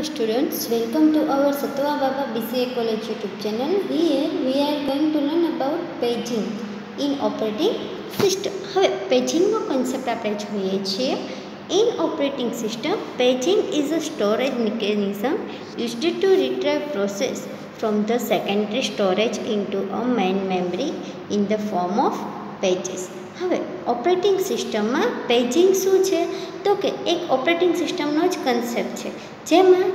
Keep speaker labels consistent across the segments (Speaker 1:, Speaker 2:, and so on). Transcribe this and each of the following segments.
Speaker 1: Hello students, welcome to our Satwa Baba BCA College YouTube channel. Here we are going to learn about paging in operating system. હવે પેજિંગનો concept આપણે જોઈએ છીએ in operating system paging is a storage mechanism used to retrieve process from the secondary storage into a main memory in the form of pages. હવે operating સિસ્ટમમાં paging શું છે? તો કે એક ઓપરેટિંગ સિસ્ટમનો જ કન્સેપ્ટ છે. જેમાં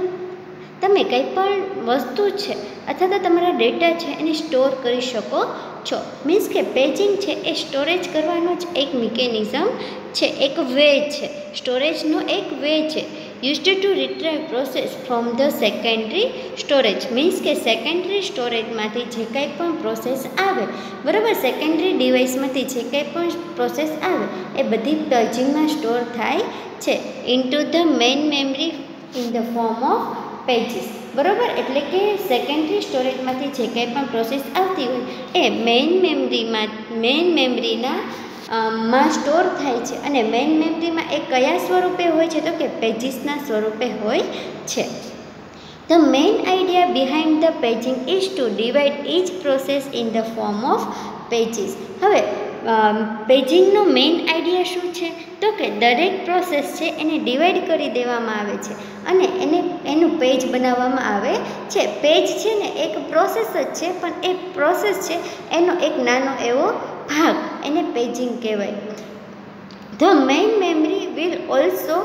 Speaker 1: તમે કંઈ પણ વસ્તુ છે અથવા તો તમારા ડેટા છે એને સ્ટોર કરી શકો છો. મીન્સ કે પેજિંગ છે એ સ્ટોરેજ કરવાનો જ એક મિકેનિઝમ છે. એક વે છે. સ્ટોરેજનો એક વે છે. Used to retrieve process from the secondary storage means કે સેકન્ડરી સ્ટોરેજમાંથી જે કંઈ પણ પ્રોસેસ આવે, બરાબર? સેકન્ડરી ડિવાઇસમાંથી જે કંઈ પણ પ્રોસેસ આવે, એ બધી પેજિંગમાં સ્ટોર થાય છે into the main memory in the form of pages બરાબર? એટલે કે સેકન્ડરી સ્ટોરેજમાંથી જે કંઈ પણ પ્રોસેસ આવતી હોય, એ મેઇન મેમરીમાં મેઇન મેમરીના માં સ્ટોર થાય છે. અને મેઇન મેમરીમાં એ કયા સ્વરૂપે હોય છે? તો કે પેજીસના સ્વરૂપે હોય છે. The main idea behind the paging is to divide each process in the form of pages હવે પેજિંગનો મેઇન આઈડિયા શું છે? તો કે દરેક પ્રોસેસ છે એને ડિવાઈડ કરી દેવામાં આવે છે. અને એને, એનું પેજ બનાવવામાં આવે છે. પેજ છે ને એક પ્રોસેસ જ છે, પણ એ પ્રોસેસ છે એનો એક નાનો એવો ભાગ એને પેજિંગ કહેવાય. The main memory will also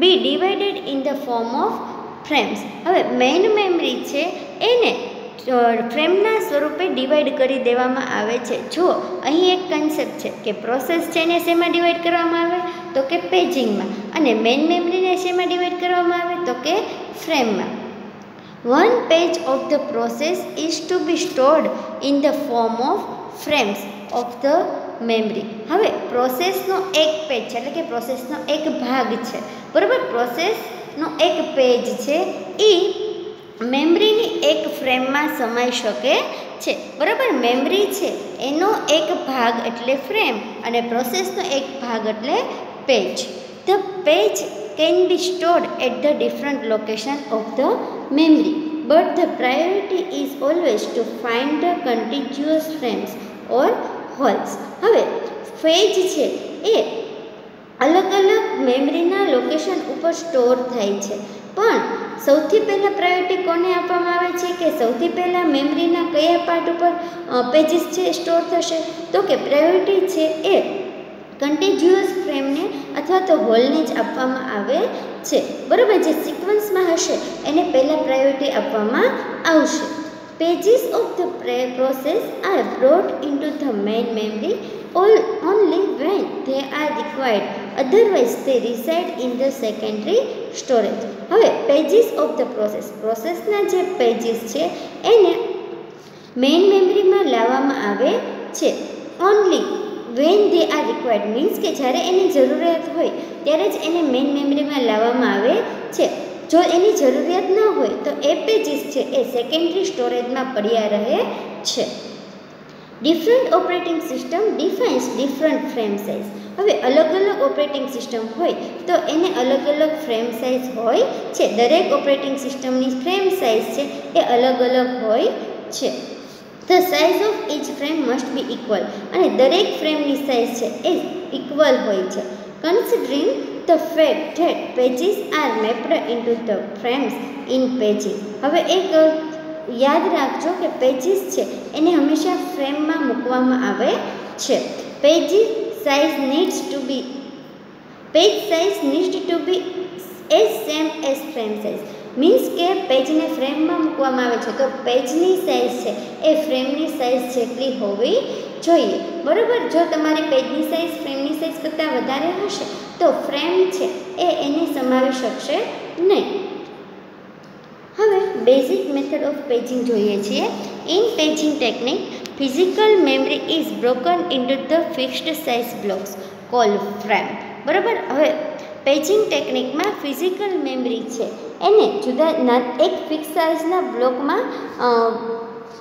Speaker 1: be divided in the form of frames હવે મેઇન મેમરી છે, એને ફ્રેમના સ્વરૂપે ડિવાઈડ કરી દેવામાં આવે છે. જો અહીં એક કન્સેપ્ટ છે કે પ્રોસેસ છે એને શેમાં ડિવાઈડ કરવામાં આવે? તો કે પેજિંગમાં અને મેઇન મેમરીને શેમાં ડિવાઈડ કરવામાં આવે? તો કે ફ્રેમમાં one page of the process is to be stored in the form of frames of the memory હવે પ્રોસેસનો એક પેજ છે, એટલે કે પ્રોસેસનો એક ભાગ છે. બરાબર? પ્રોસેસનો એક પેજ છે. એ મેમરીની એક ફ્રેમમાં સમાઈ શકે છે. બરાબર? મેમરી છે, એનો એક ભાગ એટલે ફ્રેમ અને પ્રોસેસનો એક ભાગ એટલે page the page can be stored at the different location of the memory but the priority is always to find the continuous frames or holes. હવે, ફેજ છે એ અલગ અલગ મેમરીના લોકેશન ઉપર સ્ટોર થાય છે. પણ, સૌથી પહેલાં પ્રાયોરિટી કોને આપવામાં આવે છે કે સૌથી પહેલાં મેમરીના કયા પાર્ટ ઉપર પેજીસ છે સ્ટોર થશે? તો કે પ્રાયોરિટી છે એ કન્ટિન્યુઅસ ફ્રેમને અથવા તો હોલને જ આપવામાં આવે છે. બરાબર, જે સિક્વન્સમાં હશે, એને પહેલાં પ્રાયોરિટી આપવામાં આવશે. Pages of the process are brought into the main memory only when when they required. Required otherwise reside in the secondary storage હવે પેજીસ ઓફ ધ પ્રોસેસ પ્રોસેસના જે પેજીસ છે, એને મેઇન મેમરીમાં લાવવામાં આવે છે. Only when they are required means કે જ્યારે એની જરૂરિયાત હોય, ત્યારે જ એને મેઇન મેમરીમાં લાવવામાં આવે છે. જો એની જરૂરિયાત ન હોય તો એ પેજીસ છે એ સેકન્ડરી સ્ટોરેજમાં પડ્યા રહે છે. Different operating system defines different frame size. હવે અલગ અલગ ઓપરેટિંગ સિસ્ટમ હોય તો એને અલગ અલગ ફ્રેમ સાઇઝ હોય છે. દરેક ઓપરેટિંગ સિસ્ટમની ફ્રેમ સાઇઝ છે એ અલગ અલગ હોય છે. The size of each frame must be equal અને દરેક ફ્રેમની સાઇઝ છે એ ઇક્વલ હોય છે. Considering the fact that pages are mapped into the frames in pages. હવે એક યાદ રાખજો કે પેજીસ છે, એને હંમેશા ફ્રેમમાં મૂકવામાં આવે છે. Pages size needs to be page size needs to be as same as frame size means કે પેજને ફ્રેમમાં મૂકવામાં આવે છે. તો પેજની સાઇઝ છે, એ ફ્રેમની સાઇઝ જેટલી હોવી જોઈએ. બરાબર? જો તમારી પેજની સાઇઝ ફ્રેમની સાઇઝ કરતાં વધારે હશે તો ફ્રેમ છે એ એને સમાવી શકશે નહીં. હવે બેઝિક મેથડ ઓફ પેજિંગ જોઈએ છીએ. In paging technique physical memory is broken into the fixed size blocks call frame બરાબર? હવે પેજિંગ ટેકનિકમાં ફિઝિકલ મેમરી છે. એને જુદા એક ફિક્સ સાઇઝના બ્લોકમાં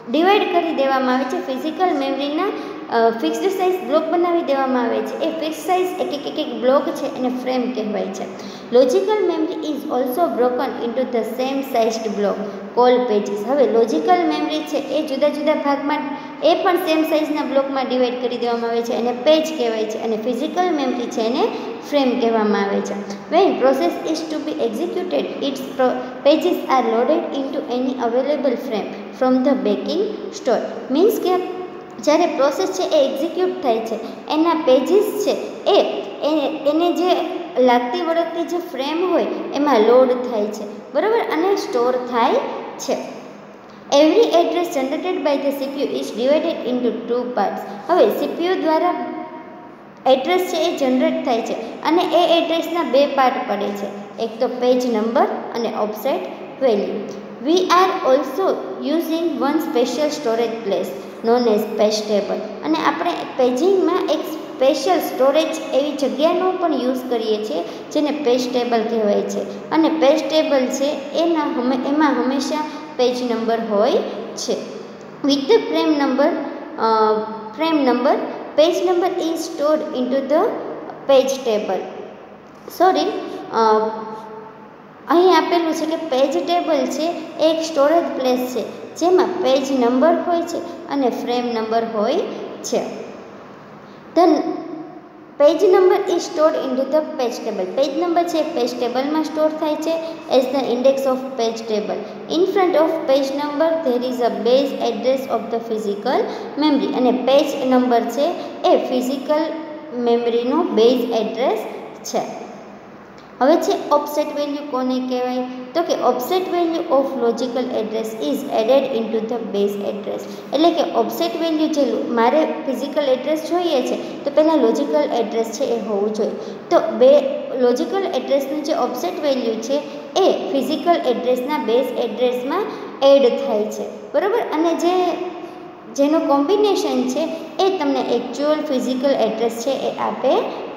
Speaker 1: ડિવાઈડ કરી દેવામાં આવે છે. ફિઝિકલ મેમરીના ફિક્સ્ડ સાઇઝ બ્લોક બનાવી દેવામાં આવે છે. એ ફિક્સ સાઇઝ એક એક એક બ્લોક છે એને ફ્રેમ કહેવાય છે. Logical memory is also broken into the same sized blocks call pages હવે લોજિકલ મેમરી છે એ જુદા જુદા ભાગમાં એ પણ સેમ સાઇઝના બ્લોકમાં ડિવાઈડ કરી દેવામાં આવે છે. એને પેજ કહેવાય છે અને ફિઝિકલ મેમરી છે એને ફ્રેમ કહેવામાં આવે છે. When process is to be executed its pages are loaded into any available frame from the backing store means કે જ્યારે પ્રોસેસ છે એ એક્ઝિક્યુટ થાય છે, એના પેજીસ છે, એ એને જે લાગતી વળગતી જે ફ્રેમ હોય, એમાં લોડ થાય છે, બરાબર? અને સ્ટોર થાય છે. Every address generated by the CPU is divided into two parts હવે સીપીયુ દ્વારા એડ્રેસ છે એ જનરેટ થાય છે, અને એ એડ્રેસના બે પાર્ટ પડે છે. એક તો પેજ નંબર અને offset value we are also using one special storage place known as page table અને આપણે પેજિંગમાં એક સ્પેશિયલ સ્ટોરેજ એવી જગ્યાનો પણ યુઝ કરીએ છીએ, જેને પેજ કહેવાય છે. અને પેજ છે, એના હમે, એમાં હંમેશા પેજ નંબર હોય છે. With the frame number frame number page number is stored into the page table sorry અહીં આપેલું છે કે પેજ ટેબલ છે એક સ્ટોરેજ પ્લેસ છે. જેમાં પેજ નંબર હોય છે અને ફ્રેમ નંબર હોય છે. Then page number is stored in the page table page number છે પેજ ટેબલમાં સ્ટોર થાય છે as the index of page table in front of page number there is a base address of the physical memory અને page number છે એ physical મેમરીનો base address છે. હવે છે ઓફસેટ વેલ્યુ કોને કહેવાય? તો કે offset value of logical address is added into the base address એટલે કે ઓફસેટ વેલ્યુ જે મારે ફિઝિકલ એડ્રેસ જોઈએ છે, તો પહેલાં લોજિકલ એડ્રેસ છે એ હોવું જોઈએ. તો બે લોજિકલ એડ્રેસનું જે ઓફસેટ વેલ્યુ છે એ ફિઝિકલ એડ્રેસના બેઝ એડ્રેસમાં એડ થાય છે. બરાબર? અને જે, જેનું કોમ્બિનેશન છે એ તમને એકચ્યુઅલ ફિઝિકલ એડ્રેસ છે એ આપે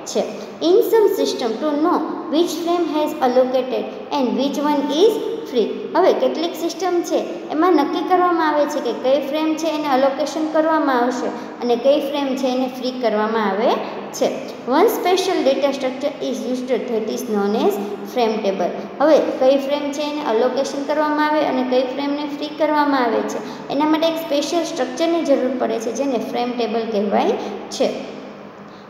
Speaker 1: છે. In some system to know which frame has allocated and which one is free હવે કેટલીક સિસ્ટમ છે, એમાં નક્કી કરવામાં આવે છે કે કઈ ફ્રેમ છે એને અલોકેશન કરવામાં આવશે અને કઈ ફ્રેમ છે એને ફ્રી કરવામાં આવે છે. One special data structure is used that is known as frame table હવે કઈ ફ્રેમ છે એને અલોકેશન કરવામાં આવે અને કઈ ફ્રેમને ફ્રી કરવામાં આવે છે. એના માટે એક સ્પેશિયલ સ્ટ્રક્ચરની જરૂર પડે છે, જેને ફ્રેમ ટેબલ કહેવાય છે.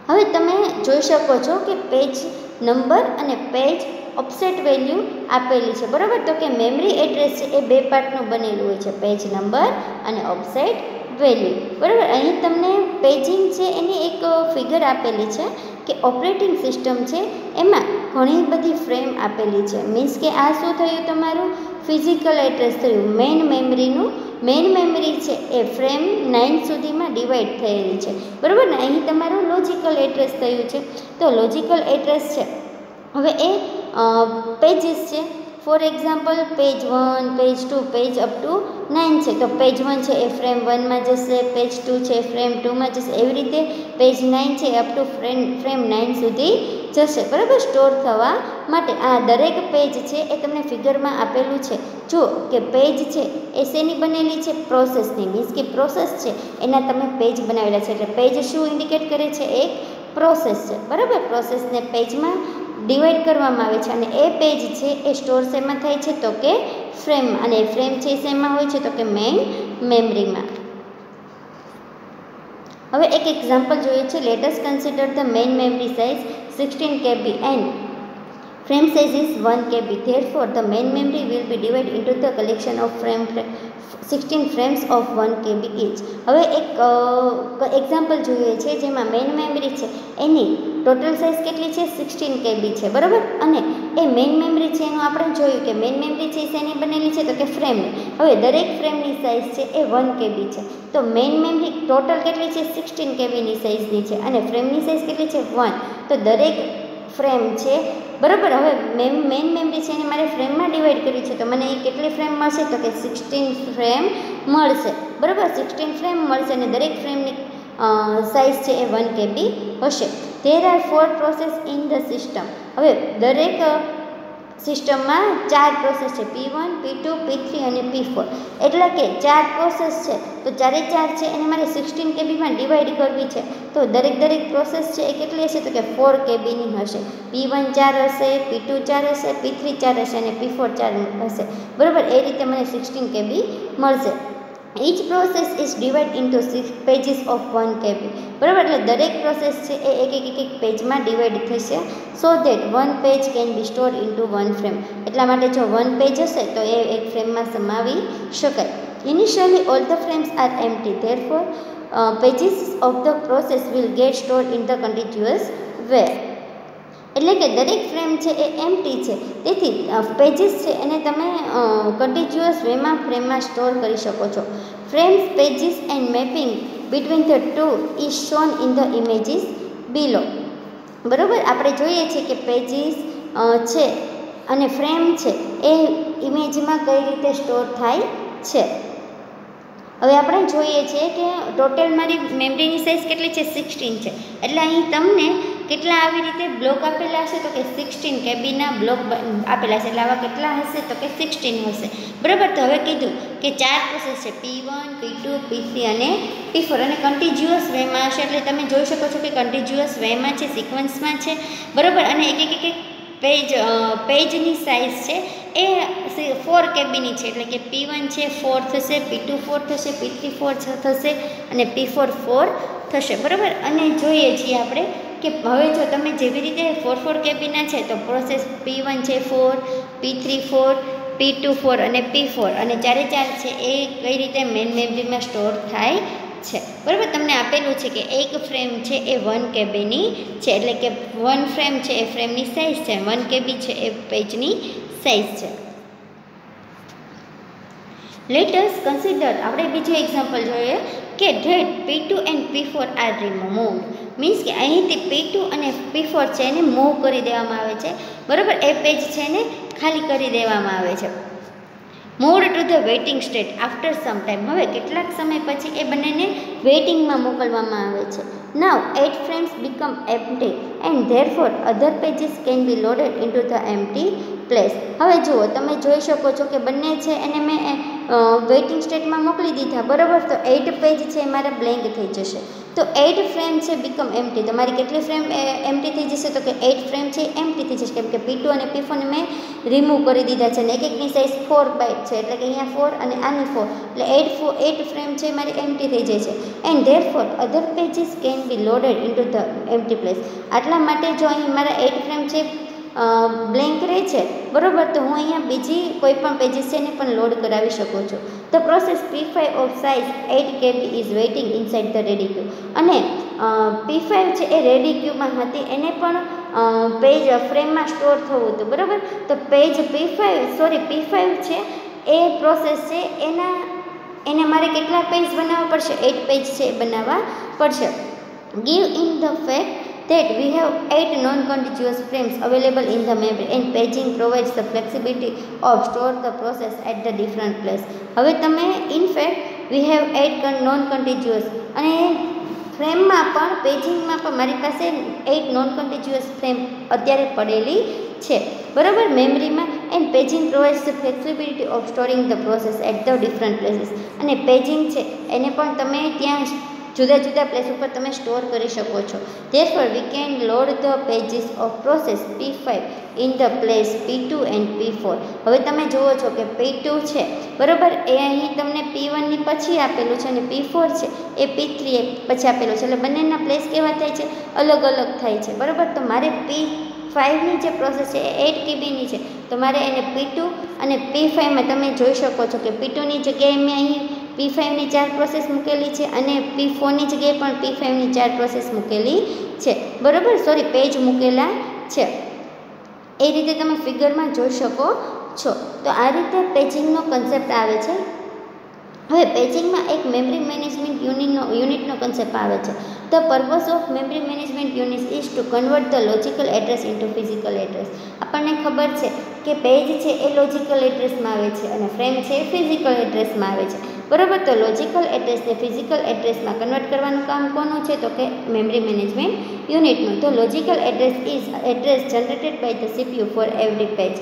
Speaker 1: હવે તમે જોઈ શકો છો કે પેજ નંબર અને પેજ ઓફસેટ વેલ્યુ આપેલી છે. બરાબર? તો કે મેમરી એડ્રેસ છે એ બે પાર્ટનું બનેલું હોય છે. પેજ નંબર અને ઓફસેટ વેલ્યુ. બરાબર? અહીં તમને પેજિંગ છે એની એક ફિગર આપેલી છે કે ઓપરેટિંગ સિસ્ટમ છે એમાં ઘણી બધી ફ્રેમ આપેલી છે. મીન્સ કે આ શું થયું તમારું? ફિઝિકલ એડ્રેસ થયું. મેઇન મેમરીનું મેઇન મેમરી છે એ ફ્રેમ નાઇન સુધીમાં ડિવાઈડ થયેલી છે. બરાબર ને? અહીં તમારું લોજિકલ એડ્રેસ થયું છે. તો લોજિકલ એડ્રેસ છે. હવે એ પેજીસ છે. For example page one page two page up to nine છે. તો પેજ વન છે એ ફ્રેમ વનમાં જશે પેજ ટુ છે ફ્રેમ ટુમાં જશે. એવી રીતે પેજ નાઇન છે up to frame frame nine સુધી જશે, બરાબર? સ્ટોર થવા માટે. આ દરેક પેજ છે એ તમને ફિગરમાં આપેલું છે. જો કે પેજ છે એ શેની બનેલી છે? પ્રોસેસની મીન્સ કે પ્રોસેસ છે. એના તમે પેજ બનાવેલા છે. એટલે પેજ શું ઇન્ડિકેટ કરે છે? એક પ્રોસેસ છે. બરાબર? પ્રોસેસને પેજમાં ડિવાઈડ કરવામાં આવે છે. અને એ પેજ છે એ સ્ટોર શેમાં થાય છે? તો કે ફ્રેમ અને ફ્રેમ છે શેમાં હોય છે? તો કે મેઇન મેમરીમાં હવે એક એક્ઝામ્પલ જોઈએ છે. Latest consider the main memory size 16 KB and frame size is 1 KB. Therefore, the main memory will be divided into the collection of frame, 16 frames of 1 kb each હવે એક એક્ઝામ્પલ જોઈએ છે જેમાં મેઇન મેમરી છે. એની total size કેટલી છે? Sixteen કેબી છે, બરાબર? અને એ મેઇન મેમરી છે એનું આપણે જોયું કે મેઇન મેમરી છે શેની બનેલી છે? તો કે ફ્રેમની હવે દરેક ફ્રેમની સાઇઝ છે એ વન કેબી છે. તો મેઇન મેમરી ટોટલ કેટલી છે? સિક્સટીન કેબીની સાઇઝની છે. અને ફ્રેમની સાઇઝ કેટલી છે? વન તો દરેક ફ્રેમ છે. બરાબર, હવે મેમ મેઇન મેમરી છે એને મારે ફ્રેમમાં ડિવાઈડ કરી છે. તો મને એ કેટલી ફ્રેમ મળશે? તો કે સિક્સટીન ફ્રેમ મળશે. બરાબર? સિક્સટીન ફ્રેમ મળશે અને દરેક ફ્રેમની સાઇઝ છે એ વન કેબી હશે. There are four process in the system હવે દરેક સિસ્ટમમાં ચાર પ્રોસેસ છે. P one P two P three અને પી ફોર એટલે કે ચાર પ્રોસેસ છે. તો ચારે ચાર છે, એને મારે સિક્સટીન કેબીમાં ડિવાઈડ કરવી છે. તો દરેક દરેક પ્રોસેસ છે એ કેટલી હશે? તો કે ફોર કેબીની હશે. પી વન ચાર હશે પી ટુ ચાર હશે પી થ્રી ચાર હશે અને પી ફોર ચાર હશે. બરાબર? એ રીતે મને સિક્સટીન કેબી મળશે. Each process is divided into six pages of one kb બરાબર? એટલે દરેક પ્રોસેસ છે એ એક એક એક એક પેજમાં ડિવાઈડ થશે so that one page can be store into one frame એટલા માટે જો વન પેજ હશે તો એ એક ફ્રેમમાં સમાવી શકાય. Initially all the frames are empty therefore pages of the process will get store in the continuous way એટલે કે દરેક ફ્રેમ છે એ એમટી છે. તેથી પેજીસ છે એને તમે કન્ટિન્યુઅસ વેમાં ફ્રેમમાં સ્ટોર કરી શકો છો. Frames pages and mapping between the two is shown in the images below બરાબર? આપણે જોઈએ છીએ કે પેજીસ છે અને ફ્રેમ છે એ ઇમેજમાં કઈ રીતે સ્ટોર થાય છે. હવે આપણે જોઈએ છીએ કે ટોટલ મારી મેમરીની સાઇઝ કેટલી છે? સિક્સટીન છે. એટલે અહીં તમને કેટલા આવી રીતે બ્લોક આપેલા હશે? તો કે સિક્સટીન કેબીના બ્લોક આપેલા છે એટલે આવા કેટલા હશે? તો કે સિક્સટીન હશે. બરાબર? તો હવે કીધું કે ચાર પ્રોસેસ છે. પી વન પી ટુ અને પી ફોર અને કન્ટિન્યુઅસ વેમાં હશે. એટલે તમે જોઈ શકો છો કે કન્ટિન્યુઅસ વેમાં છે સિક્વન્સમાં છે. બરાબર? અને એક એક એક પેજ પેજની સાઇઝ છે. એ ફોર કેબીની છે. એટલે કે પી વન છે ફોર થશે. પી ટુ ફોર થશે. પી થ્રી ફોર થશે. અને પી ફોર ફોર થશે. બરાબર? અને જોઈએ છીએ આપણે કે હવે જો તમે જેવી રીતે ફોર ફોર કેબીના છે, તો પ્રોસેસ પી વન છે four P three four P two four અને પી ફોર અને ચારે ચાર છે, એ કઈ રીતે મેન મેમરીમાં સ્ટોર થાય છે. બરાબર? તમને આપેલું છે કે એક ફ્રેમ છે એ વન કેબીની છે, એટલે કે વન ફ્રેમ છે એ ફ્રેમની સાઇઝ છે વન કેબી છે એ પેજની સાઇઝ છે. લેટસ કન્સિડર આપણે બીજું એક્ઝામ્પલ જોઈએ કે that P two and P four are remove means કે અહીંથી પી ટુ અને પી ફોર છે એને મૂવ કરી દેવામાં આવે છે. બરાબર? એ પેજ છે એને ખાલી કરી દેવામાં આવે છે. Moved to the waiting state after some time હવે કેટલાક સમય પછી એ બંનેને વેઇટિંગમાં મોકલવામાં આવે છે. Now eight frames become empty and therefore other pages can be loaded into the empty place હવે જુઓ, તમે જોઈ શકો છો કે બંને છે એને મેં વેઇટિંગ સ્ટેટમાં મોકલી દીધા. બરાબર? તો એટ પેજ છે, એ મારા બ્લેન્ક થઈ જશે. તો એઇટ ફ્રેમ છે બીકમ એમટી તમારી કેટલી ફ્રેમ એમટી થઈ જશે તો કે એઇટ ફ્રેમ છે એમટી થઈ જશે. કેમ કે પી અને પી ફોરને મેં રિમૂવ કરી દીધા છે અને એક એકની સાઇઝ ફોર બાઇટ છે, એટલે કે અહીંયા ફોર અને આની ફોર એટલે એટ ફોર એટ ફ્રેમ છે, મારી એમટી થઈ જાય છે. And therefore other pages can be loaded into the empty place આટલા માટે જો અહીં મારા એટ ફ્રેમ છે બ્લેન્ક રહે છે. બરાબર? તો હું અહીંયા બીજી કોઈ પણ પેજીસ છે એને પણ લોડ કરાવી શકું છું. The process P five of size eight KB is waiting inside the ready queue અને પી ફાઇવ છે એ રેડી ક્યુમાં હતી. એને પણ પેજ ફ્રેમમાં સ્ટોર થવું હતું. બરાબર? તો page P five sorry P five છે એ પ્રોસેસ છે. એના, એને મારે કેટલા પેજ બનાવવા પડશે? એટ પેજ છે એ બનાવવા પડશે. Give in the fact that we have eight non-contiguous frames available in the memory and paging provides the flexibility of store the process at the different place હવે તમે in fact we have eight non-contiguous અને ફ્રેમમાં પણ પેજિંગમાં પણ મારી પાસે eight non continuous frame અત્યારે પડેલી છે બરાબર મેમરીમાં and paging provides the flexibility of storing the process at the different places અને પેજિંગ છે એને પણ તમે ત્યાં જુદા જુદા પ્લેસ ઉપર તમે સ્ટોર કરી શકો છો. Therefore we can load the pages of process p5 in the place p2 and p4 હવે તમે જુઓ છો કે p2 છે. બરાબર? એ અહીં તમને p1 ની પછી આપેલું છે અને p4 છે. એ p3 પછી આપેલું છે. એટલે બંનેના પ્લેસ કેવા થાય છે? અલગ અલગ થાય છે. બરાબર? તો મારે p ફાઇવની જે પ્રોસેસ છે એ એટ કેબીની છે. તો મારે એને પી ટુ અને પી ફાઇવમાં તમે જોઈ શકો છો કે પી ટુની જગ્યાએ મેં અહીં પી ફાઇવની ચાર પ્રોસેસ મૂકેલી છે અને પી ફોરની જગ્યાએ પણ પી ફાઇવની ચાર પ્રોસેસ મૂકેલી છે. બરાબર? સોરી પેજ મૂકેલા છે. એ રીતે તમે ફિગરમાં જોઈ શકો છો. તો આ રીતે પેજિંગનો કન્સેપ્ટ આવે છે. હવે પેજિંગમાં એક મેમરી મેનેજમેન્ટ યુનિટનો યુનિટનો કન્સેપ્ટ આવે છે. The purpose of memory management unit is to convert the logical address into physical address આપણને ખબર છે કે પેજ છે એ લોજિકલ એડ્રેસમાં આવે છે અને ફ્રેમ છે એ ફિઝિકલ એડ્રેસમાં આવે છે. બરાબર, તો લોજિકલ એડ્રેસને ફિઝિકલ એડ્રેસમાં કન્વર્ટ કરવાનું કામ કોનું છે? તો કે મેમરી મેનેજમેન્ટ યુનિટનું તો logical address is address generated by the CPU for every page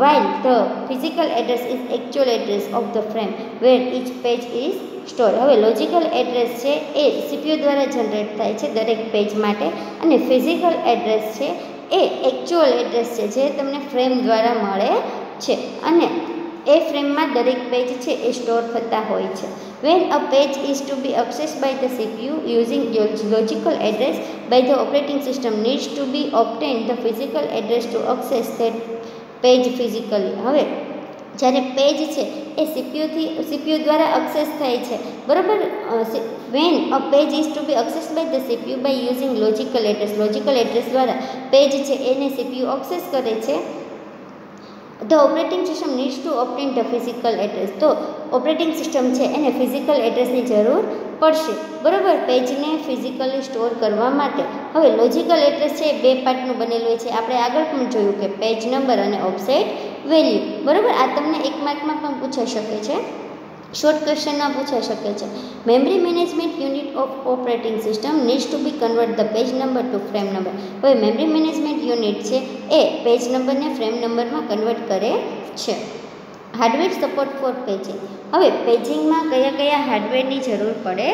Speaker 1: while the physical address is actual address of the frame where each page is stored. હવે લોજિકલ એડ્રેસ છે એ સીપીયુ દ્વારા generate થાય છે દરેક page માટે અને physical address છે એ એકચ્યુઅલ એડ્રેસ છે જે તમને ફ્રેમ દ્વારા મળે છે. અને એ ફ્રેમમાં દરેક પેજ છે એ સ્ટોર થતા હોય છે. When a page is to be access by the CPU using logical address by the operating system needs to be obtain the physical address to access that page physically હવે, જ્યારે page છે, એ સીપીયુથી CPU દ્વારા access થાય છે. બરાબર? When a page is to be access by the CPU by using logical address logical address દ્વારા page છે, એને સીપીયુ એક્સેસ કરે છે. The operating system needs to obtain the physical address તો ઓપરેટિંગ સિસ્ટમ છે, એને ફિઝિકલ એડ્રેસની જરૂર પડશે. બરાબર? પેજને ફિઝિકલી સ્ટોર કરવા માટે. હવે લોજિકલ એડ્રેસ છે બે પાર્ટનું બનેલું છે. આપણે આગળ પણ જોયું કે પેજ નંબર અને ઓફસેટ વેલ્યુ બરાબર? આ તમને એક માર્કમાં પણ પૂછાઈ શકે છે. શોર્ટ ક્વેશ્ચનના પૂછાઈ શકે છે. Memory management unit of operating system needs to be convert the page number to frame number હવે મેમરી મેનેજમેન્ટ યુનિટ છે, એ પેજ નંબરને ફ્રેમ નંબરમાં કન્વર્ટ કરે છે. હાર્ડવેર સપોર્ટ ફોર પેજિંગ હવે પેજિંગમાં કયા કયા હાર્ડવેરની જરૂર પડે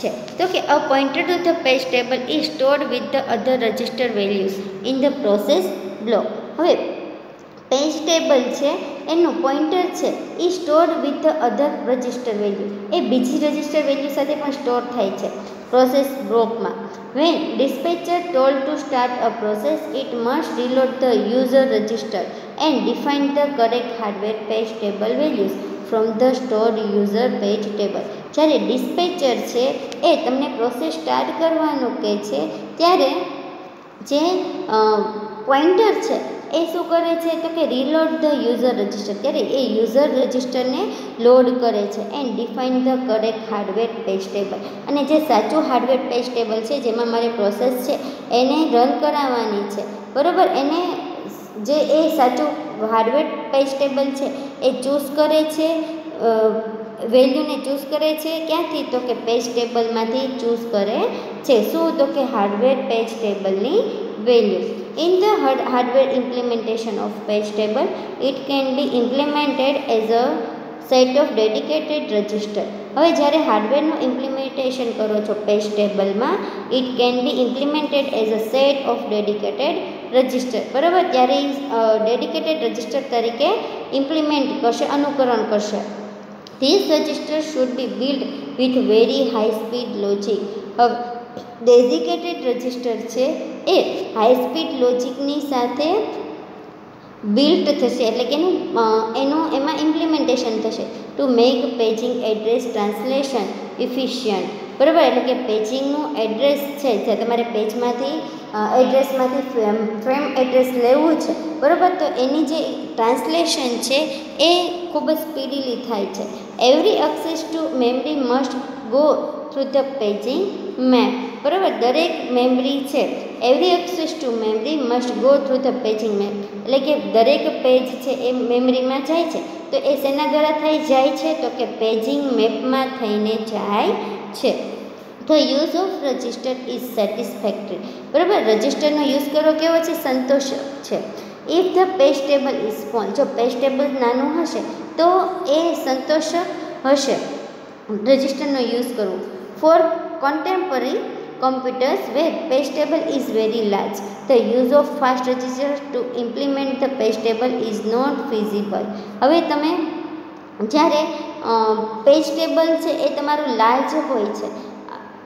Speaker 1: છે? તો કે a pointer to the page table is stored with the other register values in the process block હવે પેજ ટેબલ છે, એનું પોઇન્ટર છે એ store with other register value. એ બીજી રજિસ્ટર વેલ્યુ સાથે પણ સ્ટોર થાય છે, પ્રોસેસ બ્લોકમાં. When dispatcher told to start a process, it must reload the user register and define the correct hardware page table values from the store user page table. જ્યારે dispatcher છે, એ તમને process start કરવાનું કહે છે, ત્યારે જે pointer છે એ શું કરે છે તો કે રીલોડ ધ યુઝર રજિસ્ટર ત્યારે એ યુઝર રજિસ્ટરને લોડ કરે છે and define the correct hardware page table અને જે સાચું હાર્ડવેર પેજ ટેબલ છે, જેમાં મારે પ્રોસેસ છે, એને રન કરાવવાની છે. બરાબર? એને જે એ સાચું હાર્ડવેર પેજ ટેબલ છે, એ ચૂઝ કરે છે વેલ્યુને ચૂઝ કરે છે, ક્યાંથી? તો કે પેજ ટેબલમાંથી ચૂઝ કરે છે. શું? તો કે હાર્ડવેર પેજ ટેબલની value In the hard hardware implementation of page table, it can be implemented as a set of dedicated register હવે જ્યારે હાર્ડવેરનું ઇમ્પ્લિમેન્ટેશન કરો છો પેજ ટેબલમાં it can be implemented as a set of dedicated register બરાબર? ત્યારે dedicated register તરીકે implement કરશે અનુકરણ કરશે. This register should be build with very high speed logic હવે ડેડિકેટેડ રજિસ્ટર છે એ હાઈ સ્પીડ લોજિકની સાથે બિલ્ટ થશે. એટલે કે એનું એનું, એમાં ઇમ્પ્લિમેન્ટેશન થશે. To make paging address translation efficient બરાબર? એટલે કે પેજિંગનું એડ્રેસ છે, જે તમારે પેજમાંથી એડ્રેસમાંથી ફ્રેમ ફ્રેમ એડ્રેસ લેવું છે. બરાબર? તો એની જે ટ્રાન્સલેશન છે, એ ખૂબ જ સ્પીડીલી થાય છે. Every access to memory must go through the paging map બરાબર, દરેક મેમરી છે. Every access to memory must go through the paging map એટલે કે દરેક પેજ છે એ મેમરીમાં જાય છે. તો એ શેના દ્વારા થઈ જાય છે? તો કે પેજિંગ મેપમાં થઈને જાય છે. The use of register is satisfactory બરાબર રજિસ્ટરનો યુઝ કરવો કેવો છે? સંતોષક છે. If the page table is small જો પેજ ટેબલ નાનું હશે, તો એ સંતોષક હશે. રજિસ્ટરનો યુઝ કરવો. For contemporary computers where page table is very large. The use of fast register to implement the page table is not feasible. હવે તમે જ્યારે પેજ ટેબલ છે એ તમારું લાર્જ હોય છે,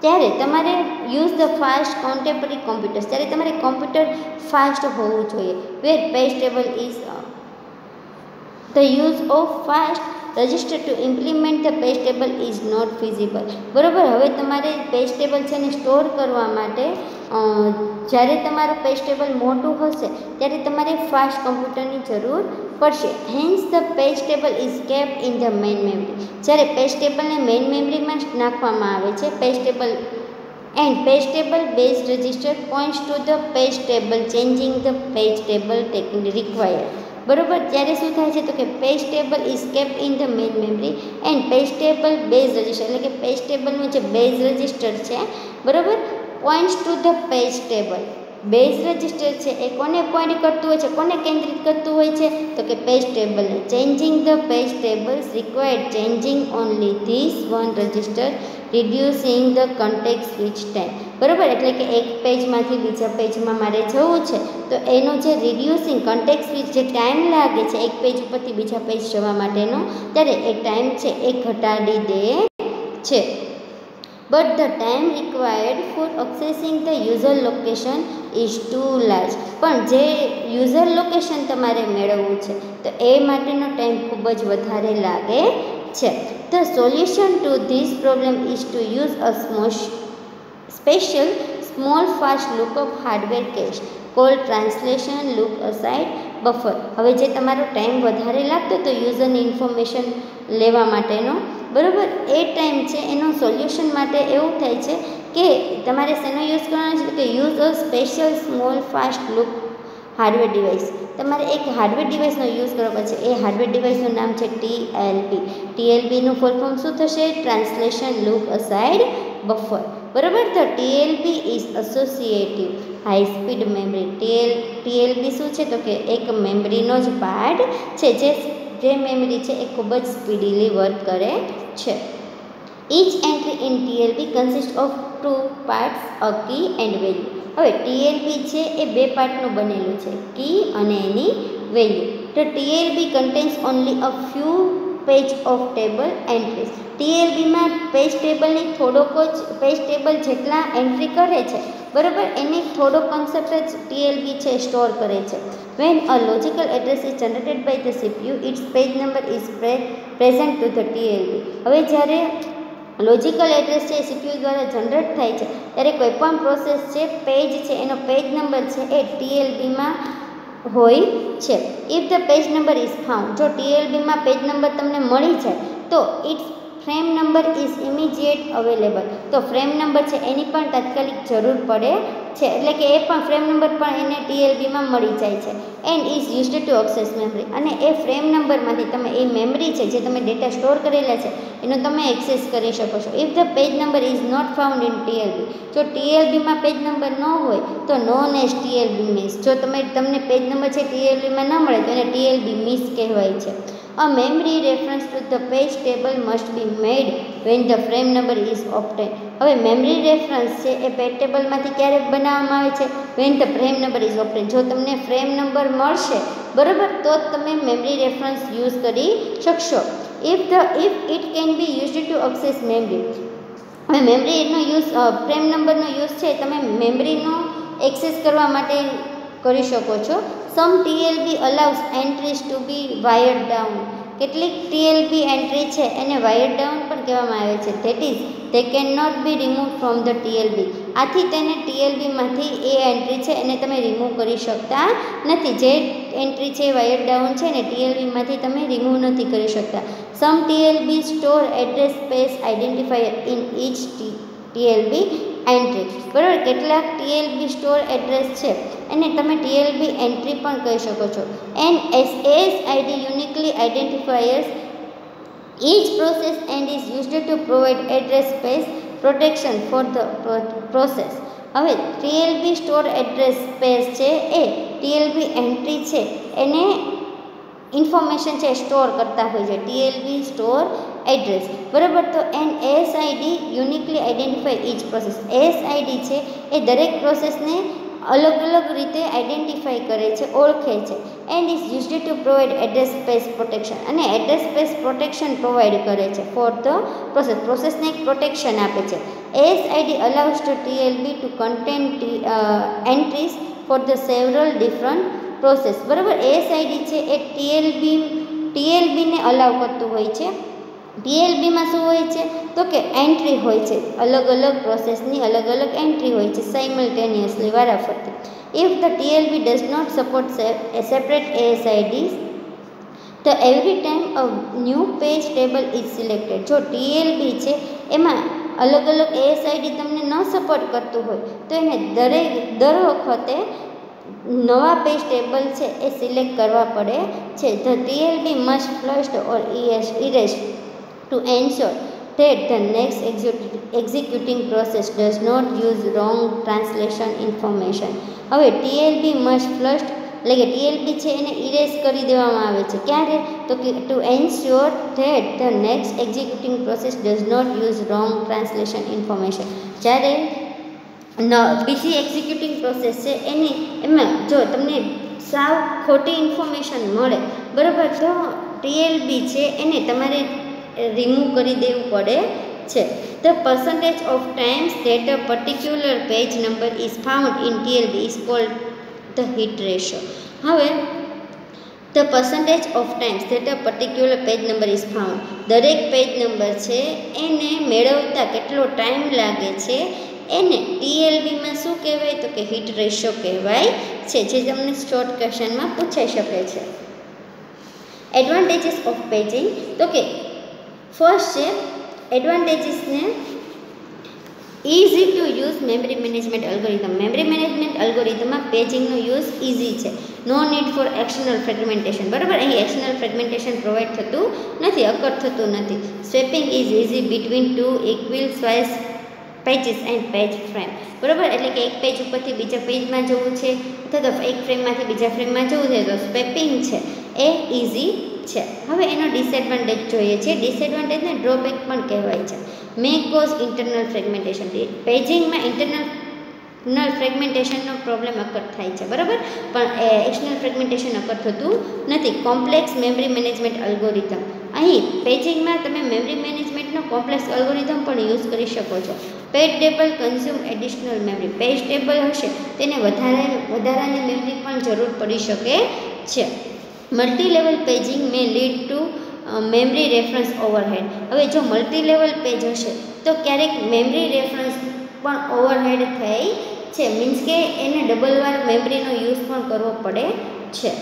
Speaker 1: ત્યારે તમારે use the fast contemporary computers ત્યારે તમારે કોમ્પ્યુટર ફાસ્ટ હોવું જોઈએ where page table is the use of fast register to implement the page table is not feasible બરાબર? હવે તમારે પેજ ટેબલ છે ને સ્ટોર કરવા માટે જ્યારે તમારું પેજ ટેબલ મોટું હશે, ત્યારે તમારે ફાસ્ટ કમ્પ્યુટરની જરૂર પડશે. Hence the page table is kept in the main memory જ્યારે પેજ ટેબલને મેઇન મેમરીમાં નાખવામાં આવે છે page table and page table base register points to the page table changing the page table technique required બરોબર? ત્યારે શું થાય છે તો કે page table is in the main memory and page base register એટલે કે પેજ ટેબલનું જે બેઝ રજિસ્ટર છે, બરોબર? Points to the page table base register છે, એ કોને પોઈન્ટ કરતું હોય છે, કોને કેન્દ્રિત કરતું હોય છે? તો કે page ટેબલને changing the page tables required changing only this one register reducing the context switch time બરાબર? એટલે કે એક પેજમાંથી બીજા પેજમાં મારે જવું છે. તો એનો જે રિડ્યુસિંગ કન્ટેક્ટ સ્વિચ જે ટાઈમ લાગે છે, એક પેજ ઉપરથી બીજા પેજ જવા માટેનો, ત્યારે એ ટાઈમ છે, એ ઘટાડી દે છે. But the time required for accessing the user location is too large. પણ જે યુઝર લોકેશન તમારે મેળવવું છે, તો એ માટેનો ટાઈમ ખૂબ જ વધારે લાગે છે. The solution to this problem is to use a special small fast lookup hardware cache call translation look aside buffer હવે જે તમારો ટાઈમ વધારે લાગતો, તો યુઝરની ઇન્ફોર્મેશન લેવા માટેનો બરાબર, એ ટાઈમ છે એનું સોલ્યુશન માટે એવું થાય છે કે તમારે શેનો યુઝ કરવાનો છે કે use a special small fast look hardware device તમારે એક હાર્ડવેર ડિવાઇસનો યુઝ કરવો પડશે. એ હાર્ડવેર ડિવાઇસનું નામ છે ટીએલબી ટીએલબીનું ફૂલ ફોર્મ શું થશે? ટ્રાન્સલેશન લુક અસાઇડ બફર બરાબર? તો TLB is associative high speed memory TL TLB શું છે? તો કે એક મેમરીનો જ પાર્ટ છે જે જે મેમરી છે એ ખૂબ જ સ્પીડીલી વર્ક કરે છે. Each entry in TLB consist of two parts a key and value હવે ટીએલબી છે એ બે પાર્ટનું બનેલું છે કી અને એની વેલ્યુ તો TLB contains only a few page of table entries ટીએલબીમાં page ટેબલની થોડોક જ પેજ ટેબલ જેટલા એન્ટ્રી કરે છે બરાબર? એને થોડો કન્સેપ્ટ જ ટીએલબી છે સ્ટોર કરે છે. When a logical address is generated by the CPU its page number is present to the TLB હવે જ્યારે લોજિકલ એડ્રેસ છે સીપીયુ દ્વારા જનરેટ થાય છે, ત્યારે કોઈ પણ પ્રોસેસ છે પેજ છે, એનો પેજ નંબર છે, એ ટીએલબીમાં હોય છે. If the page number is found જો ટીએલબીમાં પેજ નંબર તમને મળી જાય, તો its frame number is immediate available તો ફ્રેમ નંબર છે, એની પણ તાત્કાલિક જરૂર પડે છે. એટલે કે એ પણ ફ્રેમ નંબર પણ એને ટીએલબીમાં મળી જાય છે. And is used to access memory અને એ ફ્રેમ નંબરમાંથી તમે એ મેમરી છે, જે તમે ડેટા સ્ટોર કરેલા છે, એનો તમે એક્સેસ કરી શકો છો. If the page number is not found in TLB જો ટીએલબીમાં પેજ નંબર ન હોય, તો નોન એઝ ટીએલબી મિસ જો તમે, તમને પેજ નંબર છે ટીએલબીમાં ન મળે, તો એને ટીએલબી મિસ કહેવાય છે. A memory reference to the page table must be made when the frame number is obtained. હવે મેમરી રેફરન્સ છે એ પેજ ટેબલમાંથી ક્યારે બનાવવામાં આવે છે? When the frame number is obtain જો તમને ફ્રેમ નંબર મળશે, બરાબર, તો જ તમે મેમરી રેફરન્સ યુઝ કરી શકશો. If the if it can be use to access memory હવે મેમરીનો યુઝ ફ્રેમ નંબરનો યુઝ છે, તમે મેમરીનો એક્સેસ કરવા માટે કરી શકો છો. Some TLB allows entries to be wired down કેટલીક ટીએલબી એન્ટ્રી છે, એને વાયર ડાઉન પણ કહેવામાં આવે છે. That is they can not be remove from the TLB આથી તેને ટીએલબીમાંથી એ એન્ટ્રી છે, એને તમે રિમૂવ કરી શકતા નથી. જે એન્ટ્રી છે વાયર ડાઉન છે ને ટીએલબીમાંથી તમે રિમૂવ નથી કરી શકતા. Some TLB store address space identifier in each TLB entry બરાબર? કેટલાક ટીએલબી સ્ટોર એડ્રેસ છે. એને તમે ટીએલબી એન્ટ્રી પણ કહી શકો છો. An S S ID uniquely identifiers each process and is used to provide address space protection for the process. હવે ટીએલબી સ્ટોર એડ્રેસ સ્પેસ છે એ ટીએલબી એન્ટ્રી છે. એને ઇન્ફોર્મેશન છે સ્ટોર કરતા હોય છે. ટીએલબી સ્ટોર એડ્રેસ બરાબર? તો an ASID uniquely identify each process ASID છે, એ દરેક પ્રોસેસને અલગ અલગ રીતે આઈડેન્ટિફાઈ કરે છે, ઓળખે છે. And is used to provide address space protection અને એડ્રેસ સ્પેસ પ્રોટેક્શન પ્રોવાઈડ કરે છે ફોર ધ પ્રોસેસ પ્રોસેસને એક પ્રોટેક્શન આપે છે. S ID allows to TLB to contain entries for the several different process બરાબર? એસ આઈડી છે, એ ટીએલબી ટીએલબીને અલાઉ કરતું હોય છે. ટીએલબીમાં શું હોય છે? તો કે એન્ટ્રી હોય છે. અલગ અલગ પ્રોસેસની અલગ અલગ એન્ટ્રી હોય છે સાઇમલ્ટેનિયસલી વારાફરતી. If the TLB does not support separate ASIDs તો every time a new page table is selected જો ટીએલબી છે, એમાં અલગ અલગ એએસઆઈડી તમને ન સપોર્ટ કરતું હોય, તો એને દરેક, દર વખતે નવા પેજ ટેબલ છે એ સિલેક્ટ કરવા પડે છે. The TLB must flushed or ES erased to ensure that the next executing process does not use wrong translation information. હવે ટીએલબી મસ્ટ ફ્લસ્ટ એટલે કે ટીએલબી છે એને ઇરેઝ કરી દેવામાં આવે છે. ક્યારે? તો કે to ensure that the next executing process does not use wrong translation information જ્યારે બીજી એક્ઝિક્યુટિંગ પ્રોસેસ છે, એની, એમાં જો તમને સાવ ખોટી ઇન્ફોર્મેશન મળે, બરાબર, તો ટીએલબી છે, એને તમારે રિમૂવ કરી દેવું પડે છે. The percentage of times that a particular page number is found in TLB is called the hit ratio હવે the percentage of times that a particular page number is found દરેક page number છે, એને મેળવતા કેટલો time લાગે છે, એને ટીએલબીમાં શું કહેવાય? તો કે હિટ રેશિયો કહેવાય છે, જે તમને શોર્ટ ક્વેશ્ચનમાં પૂછાઈ શકે છે. એડવાન્ટેજીસ ઓફ પેજિંગ તો કે ફર્સ્ટ છે એડવાન્ટેજીસને easy to use memory management algorithm memory management અલ્ગોરિધમમાં પેજિંગનો યુઝ ઇઝી છે. No need for external fragmentation બરાબર? અહીં એક્સટર્નલ ફ્રેગમેન્ટેશન પ્રોવાઈડ થતું નથી અકર થતું નથી. Swapping is easy between two equal size pages and page frame બરાબર? એટલે કે એક પેજ ઉપરથી બીજા પેજમાં જવું છે, અથવા તો એક ફ્રેમમાંથી બીજા ફ્રેમમાં જવું છે. તો સ્વેપિંગ છે. એ ઇઝી છે. હવે એનો ડિસએડવાન્ટેજ જોઈએ છે. ડિસએડવાન્ટેજને ડ્રોબેક પણ કહેવાય છે. મે કોઝ ઇન્ટરનલ ફ્રેગમેન્ટેશન પેજિંગમાં ઇન્ટરનલ નલ ફ્રેગમેન્ટેશનનો પ્રોબ્લેમ અકર થાય છે. બરાબર? પણ એક્સટર્નલ ફ્રેગમેન્ટેશન અકર થતું નથી. કોમ્પ્લેક્સ મેમરી મેનેજમેન્ટ અલ્ગોરિધમ અહીં પેજિંગમાં તમે મેમરી મેનેજમેન્ટનો કોમ્પ્લેક્સ અલ્ગોરિધમ પણ યુઝ કરી શકો છો. Page table consume additional memory page table હશે. તેને વધારે, વધારાની મેમરી પણ જરૂર પડી શકે છે. Multi level paging may lead to memory reference overhead હવે જો મલ્ટી લેવલ પેજ હશે, તો ક્યારેક મેમરી રેફરન્સ પણ ઓવરહેડ થઈ છે. મીન્સ કે એને ડબલ વાર મેમરીનો યુઝ પણ કરવો પડે છે.